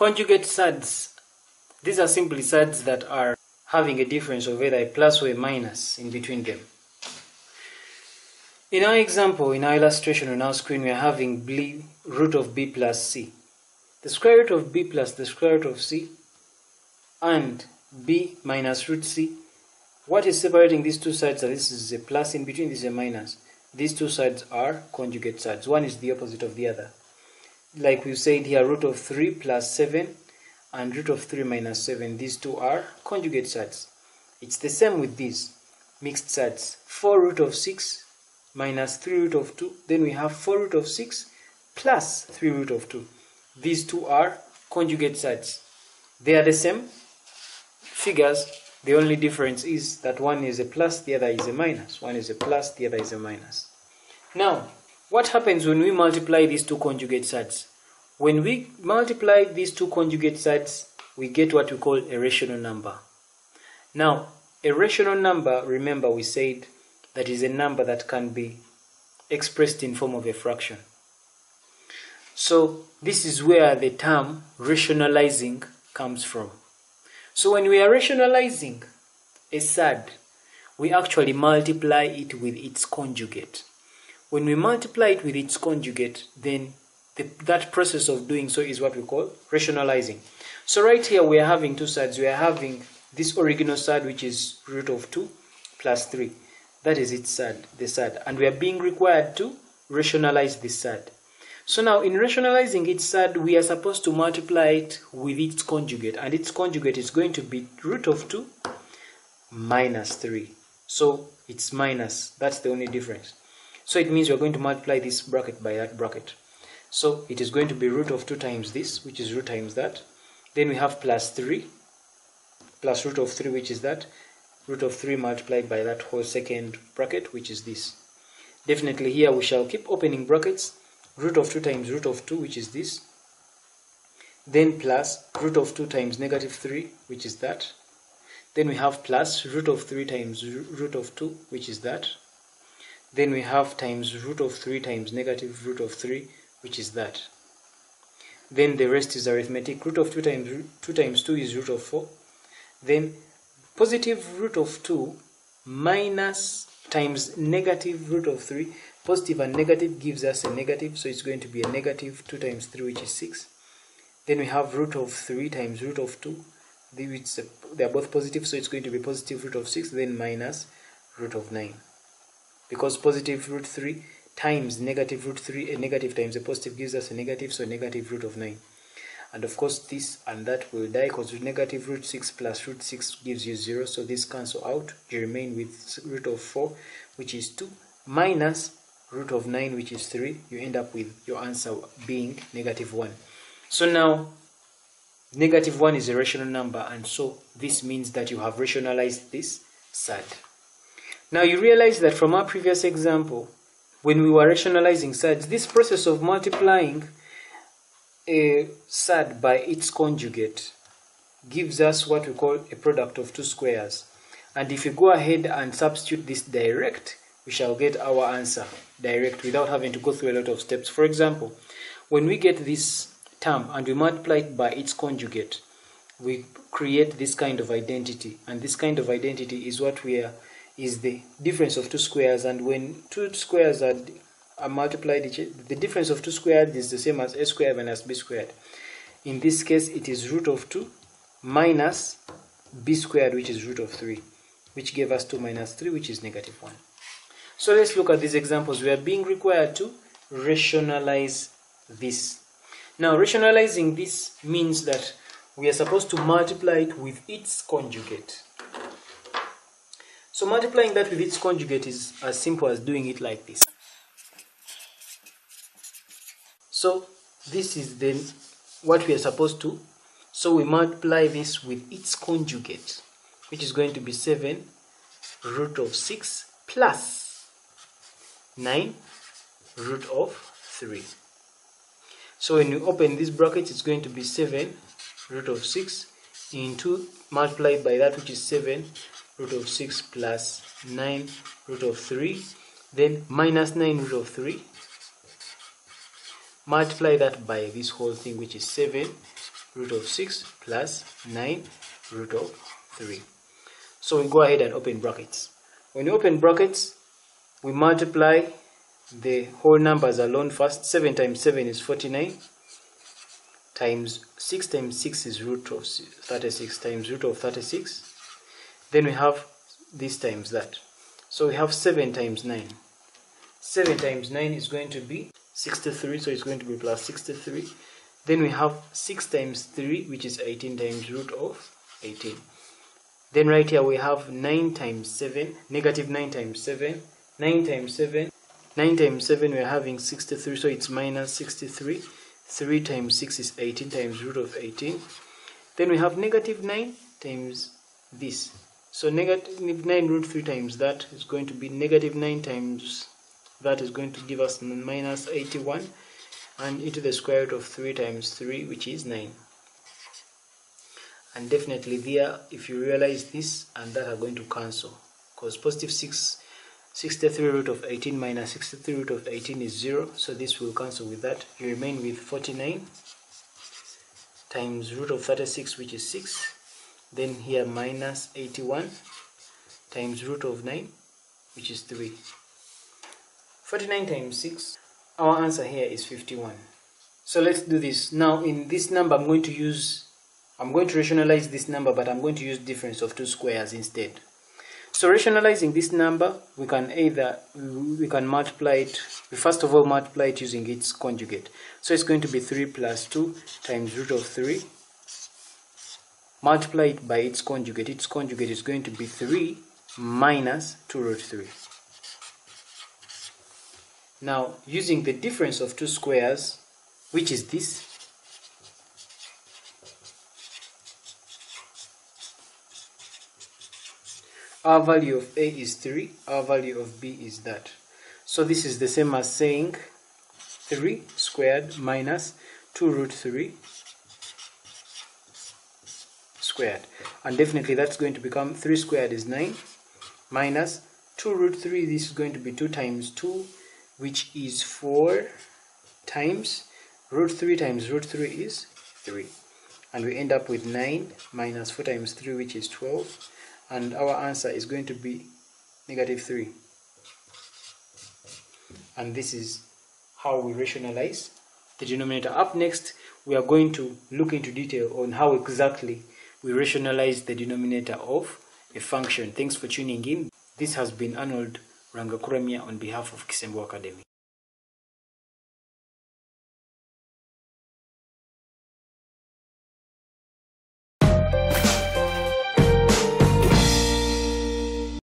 conjugate surds. These are simply surds that are having a difference of either a plus or a minus in between them. In our example, in our illustration on our screen, we are having b root of b plus c. The square root of b plus the square root of c and b minus root c. What is separating these two sides? This is a plus in between, this is a minus. These two sides are conjugate sides. One is the opposite of the other. Like we said here, root of 3 plus 7 and root of 3 minus 7. These two are conjugate sets. It's the same with these mixed sets. 4 root of 6 minus 3 root of 2. Then we have 4 root of 6 plus 3 root of 2. These two are conjugate sets. They are the same figures. The only difference is that one is a plus, the other is a minus. One is a plus, the other is a minus. Now, what happens when we multiply these two conjugate sides? When we multiply these two conjugate sides, we get what we call a rational number. Now, a rational number, remember we said, that is a number that can be expressed in form of a fraction. So this is where the term rationalizing comes from. So when we are rationalizing a surd, we actually multiply it with its conjugate. When we multiply it with its conjugate, then the, that process of doing so is what we call rationalizing. So right here we are having two sides. We are having this original side which is root of 2 plus 3. That is its surd, the surd. And we are being required to rationalize this side. So now in rationalizing its side, we are supposed to multiply it with its conjugate. And its conjugate is going to be root of 2 minus 3. So it's minus. That's the only difference. So it means we're going to multiply this bracket by that bracket. So it is going to be root of 2 times this, which is root times that. Then we have plus 3, plus root of 3, which is that root of 3 multiplied by that whole second bracket, which is this. Definitely here we shall keep opening brackets, root of 2 times root of 2, which is this. Then plus root of 2 times negative 3, which is that. Then we have plus root of 3 times root of 2, which is that. Then we have times root of 3 times negative root of 3, which is that. Then the rest is arithmetic. Root of 2 times 2 times 2 is root of 4. Then positive root of 2 minus times negative root of 3 positive and negative gives us a negative so it's going to be a negative 2 times 3 which is 6 then we have root of 3 times root of 2 they are both positive so it's going to be positive root of 6 then minus root of 9 because positive root 3 times negative root 3 a negative times a positive gives us a negative so negative root of 9 and of course this and that will die because negative root 6 plus root 6 gives you 0 so this cancel out. You remain with root of 4 which is 2 minus root of 9 which is 3 you end up with your answer being negative 1 so now negative 1 is a rational number and so this means that you have rationalized this surd now you realize that from our previous example when we were rationalizing surds this process of multiplying a surd by its conjugate gives us what we call a product of two squares. And if you go ahead and substitute this direct, we shall get our answer direct without having to go through a lot of steps. For example, when we get this term and we multiply it by its conjugate, we create this kind of identity. And this kind of identity is what we are is the difference of two squares. And when two squares are are multiplied each the difference of 2 squared is the same as a squared minus b squared. In this case it is root of 2 minus b squared which is root of 3 which gave us 2 minus 3 which is negative 1 so let's look at these examples. We are being required to rationalize this. Now rationalizing this means that we are supposed to multiply it with its conjugate so multiplying that with its conjugate is as simple as doing it like this So this is then what we are supposed to. So we multiply this with its conjugate, which is going to be 7 root of 6 plus 9 root of 3. So when you open this bracket, it's going to be 7 root of 6 into multiplied by that which is 7 root of 6 plus 9 root of 3 then minus 9 root of 3 multiply that by this whole thing which is 7 root of 6 plus 9 root of 3. So we go ahead and open brackets. When you open brackets, we multiply the whole numbers alone first. 7 times 7 is 49 times 6 times 6 is root of 36 times root of 36. Then we have this times that. So we have 7 times 9. 7 times 9 is going to be 63, so it's going to be plus 63. Then we have 6 times 3, which is 18 times root of 18. Then right here we have 9 times 7, negative 9 times 7, 9 times 7, 9 times 7 we're having 63, so it's minus 63. 3 times 6 is 18 times root of 18. Then we have negative 9 times this. So negative 9 root 3 times that is going to be negative 9 times that is going to give us minus 81 and into the square root of 3 times 3 which is 9 and definitely there if you realize this and that are going to cancel because positive 6 63 root of 18 minus 63 root of 18 is 0 so this will cancel with that. You remain with 49 times root of 36 which is 6 then here minus 81 times root of 9 which is 3 49 times 6 our answer here is 51 so let's do this. Now in this number I'm going to use I'm going to rationalize this number but I'm going to use difference of two squares instead. So rationalizing this number we can either we can multiply it we first of all multiply it using its conjugate. So it's going to be 3 plus 2 times root of 3 multiply it by its conjugate. Its conjugate is going to be 3 minus 2 root 3 now, using the difference of two squares, which is this, our value of A is 3, our value of B is that. So this is the same as saying 3 squared minus 2 root 3 squared. And definitely that's going to become 3 squared is 9 minus 2 root 3, this is going to be 2 times 2 which is 4 times root 3 times root 3 is 3 and we end up with 9 minus 4 times 3 which is 12 and our answer is going to be negative 3 and this is how we rationalize the denominator. Up next we are going to look into detail on how exactly we rationalize the denominator of a function thanks for tuning in this has been arnold Rangakuramia on behalf of Kisembo Academy.